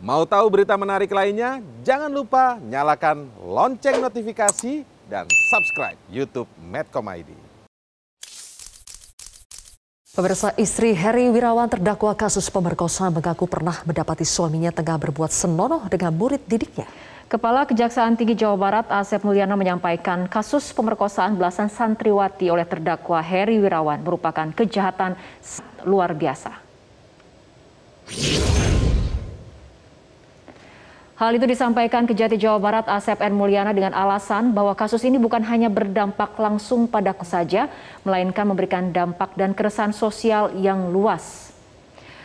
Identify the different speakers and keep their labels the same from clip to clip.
Speaker 1: Mau tahu berita menarik lainnya? Jangan lupa nyalakan lonceng notifikasi dan subscribe YouTube Medcom ID.
Speaker 2: Pemirsa istri Heri Wirawan terdakwa kasus pemerkosaan mengaku pernah mendapati suaminya tengah berbuat senonoh dengan murid didiknya.
Speaker 3: Kepala Kejaksaan Tinggi Jawa Barat Asep Mulyana menyampaikan kasus pemerkosaan belasan santriwati oleh terdakwa Heri Wirawan merupakan kejahatan luar biasa. Hal itu disampaikan Kejati Jawa Barat Asep N. Mulyana dengan alasan bahwa kasus ini bukan hanya berdampak langsung pada saja, melainkan memberikan dampak dan keresahan sosial yang luas.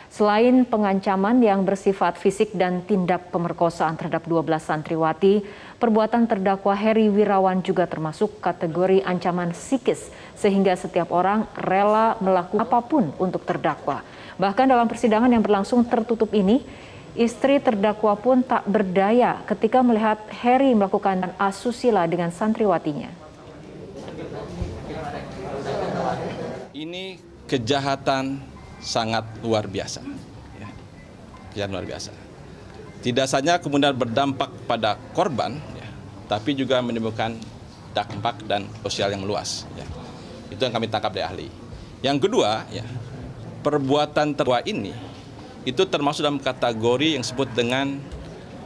Speaker 3: Selain pengancaman yang bersifat fisik dan tindak pemerkosaan terhadap 12 santriwati, perbuatan terdakwa Heri Wirawan juga termasuk kategori ancaman psikis sehingga setiap orang rela melakukan apa pun untuk terdakwa. Bahkan dalam persidangan yang berlangsung tertutup ini, Istri terdakwa pun tak berdaya ketika melihat Harry melakukan asusila dengan santriwatinya.
Speaker 4: Ini kejahatan sangat luar biasa. Ya. Kejahatan luar biasa. Tidak saja kemudian berdampak pada korban, ya, tapi juga menimbulkan dampak dan sosial yang luas. Ya. Itu yang kami tangkap dari ahli. Yang kedua, ya, perbuatan tertua ini itu termasuk dalam kategori yang disebut dengan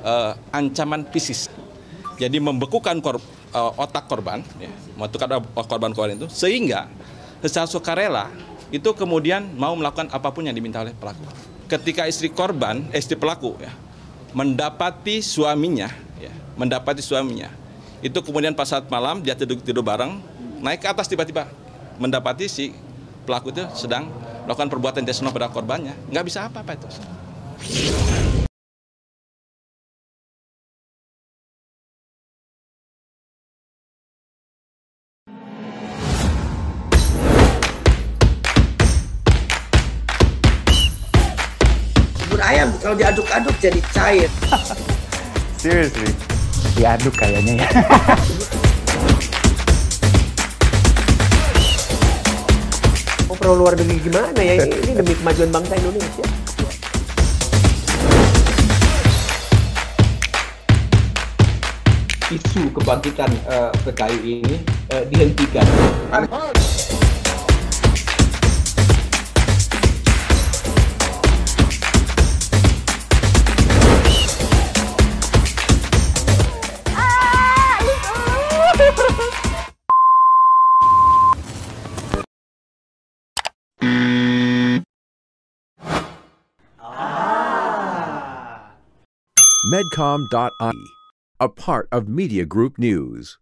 Speaker 4: uh, ancaman fisis. Jadi membekukan kor, uh, otak korban, ya, membekukan korban-korban itu, sehingga secara sukarela itu kemudian mau melakukan apa pun yang diminta oleh pelaku. Ketika istri korban, eh, istri pelaku, ya, mendapati suaminya, ya, mendapati suaminya, itu kemudian pas saat malam dia tidur tidur bareng, naik ke atas tiba-tiba mendapati si pelaku itu sedang melakukan perbuatan tidak pada korbannya, nggak bisa apa-apa itu.
Speaker 5: Bubur ayam kalau diaduk-aduk jadi cair.
Speaker 6: Seriously, diaduk kayaknya ya.
Speaker 5: pro luar negeri gimana ya? Ini demi kemajuan bangsa Indonesia.
Speaker 7: Isu kebangkitan uh, PKI ini uh, dihentikan.
Speaker 8: medcom.ie, a part of Media Group News.